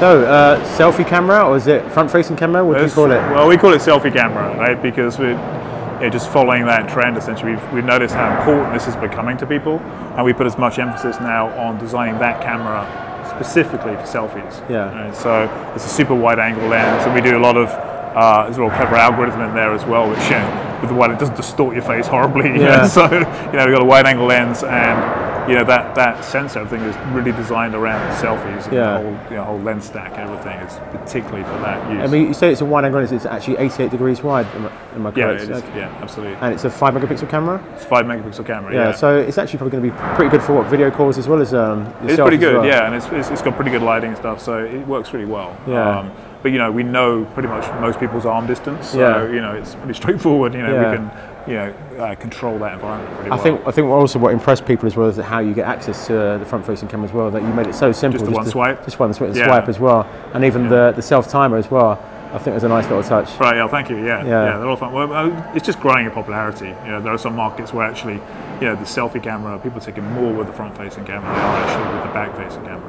So, uh, selfie camera, or is it front-facing camera? What do you call it? Well, we call it selfie camera, right? Because we're yeah, just following that trend. Essentially, we've, we've noticed how important this is becoming to people, and we put as much emphasis now on designing that camera specifically for selfies. Yeah. Right? So it's a super wide-angle lens, and we do a lot of uh, there's a real clever algorithm in there as well, which you know, with the wide, it doesn't distort your face horribly. you know. Yeah. So you know, we've got a wide-angle lens, and you know that that sensor thing is really designed around selfies. And Yeah. The whole, you know, whole lens stack and everything is particularly for that use. I mean, you say it's a wide angle lens, it's actually 88 degrees wide, am I, am I Yeah, correct? is. Okay. Yeah, absolutely. And it's a 5 megapixel camera? It's five megapixel camera. Yeah, Yeah, so it's actually probably going to be pretty good for what, video calls as well as um, it's pretty good. well. Yeah, and it's, it's, it's got pretty good lighting and stuff, so it works really well. Um, Yeah. but you know, we know pretty much most people's arm distance, so Yeah. you know it's pretty straightforward. You know, Yeah. we can you know uh, control that environment pretty I well. think I think also what impressed people as well is how you get access to the front-facing camera as well. That you made it so simple. Just the one to- swipe? Just one swi- Yeah. swipe as well, and even the the self timer as well. I think was a nice little touch. Right, yeah, thank you. Yeah, Yeah. yeah, they're all fun. Well, uh, it's just growing in popularity. You know, there are some markets where actually, you know, the selfie camera, people are taking more with the front-facing camera than actually with the back-facing camera.